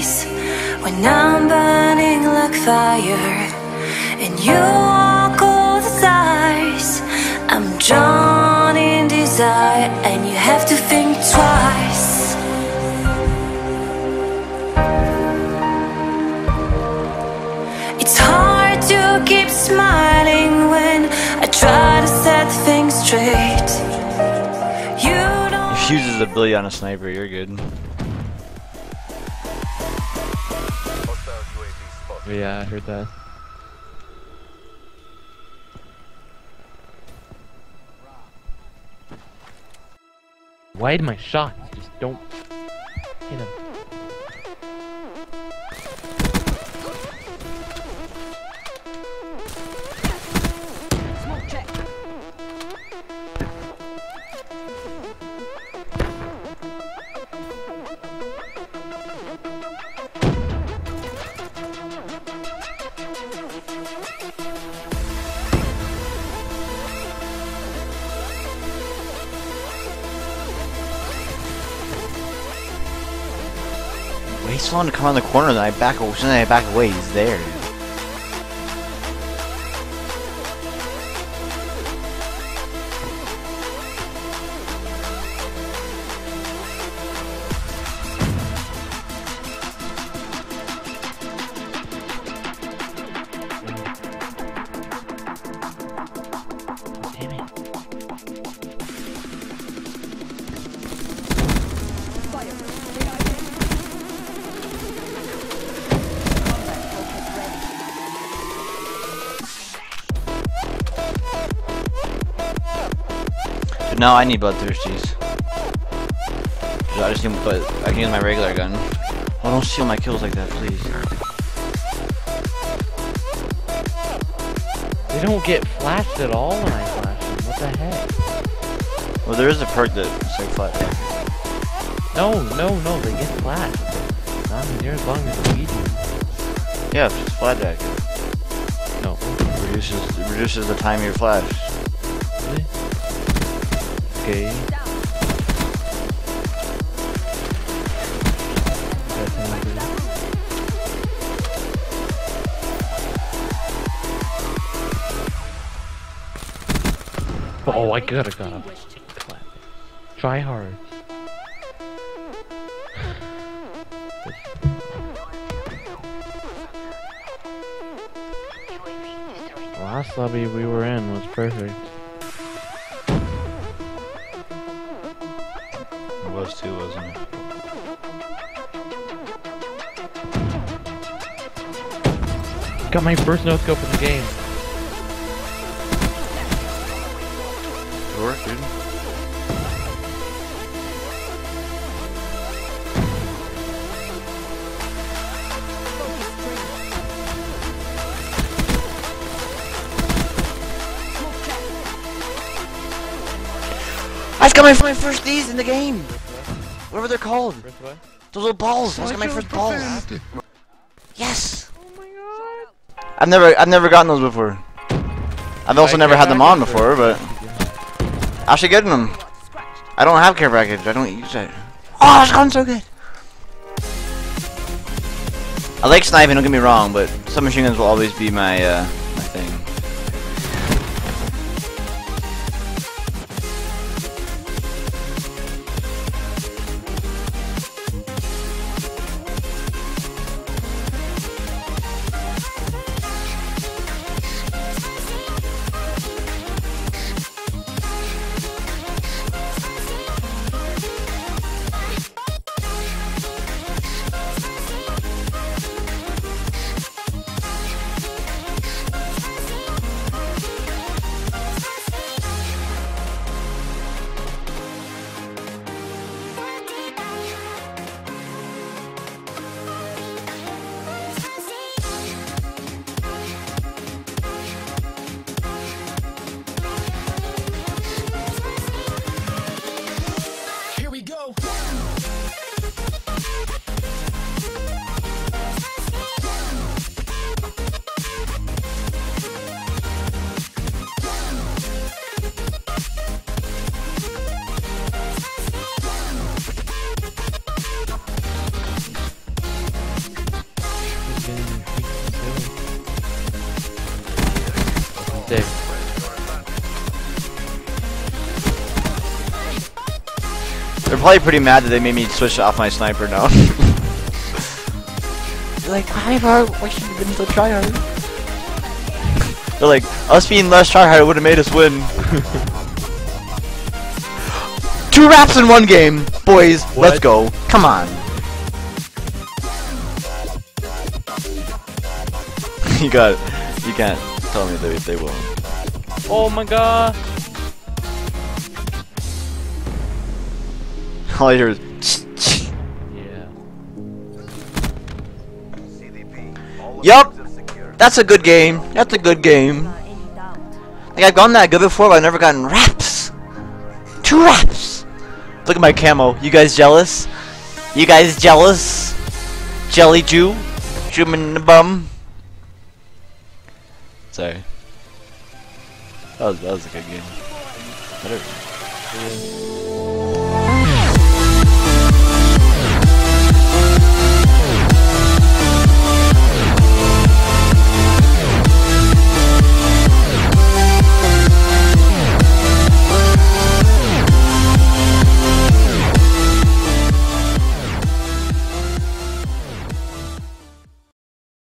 face when I'm burning like fire and you walk all the eyes. I'm drawn in desire and you have to think twice. It's hard to keep smiling when I try to set things straight. You don't If uses ability on a sniper, you're good. Yeah, I heard that. Why do my shots just don't hit him? So long to come around the corner, then I back. Then I back away. He's there. Now I need bloodthirsties. I just need, but I can use my regular gun. Oh, don't steal my kills like that, please. They don't get flashed at all when I flash them. What the heck? Well, there is a perk that's like flat. No, no, no, they get flashed. Not near as long as we do. Yeah, just flat deck. No. Reduces reduces the time you're flashed. Okay. Oh, I gotta gotta clap. Try hard. Last lobby we were in was perfect. Was too, wasn't it? Got my first no scope in the game. Good work, dude. I just got my, my first D's in the game! Whatever they're called. Those little balls. I just got my first balls. Yes! Oh my god. I've never I've never gotten those before. I've also never had them on before, but I should get them. I don't have care package. I don't use it. Oh, it's gone so good. I like sniping. Don't get me wrong, but submachine guns will always be my uh, They're probably pretty mad that they made me switch off my sniper now. They're like, hi, bro, why should you been so tryhard? They're like, us being less tryhard would have made us win. Two raps in one game, boys. Let's go. Come on. you got. It. You can't tell me they they will. Oh my god. All I hear is. Yeah. Yup. That's a good game. That's a good game. Like I've gone that good before, but I've never gotten raps. Two raps. Look at my camo. You guys jealous? You guys jealous? Jelly Jew? Shoot him in the bum. Sorry. That was that was a good game. Better.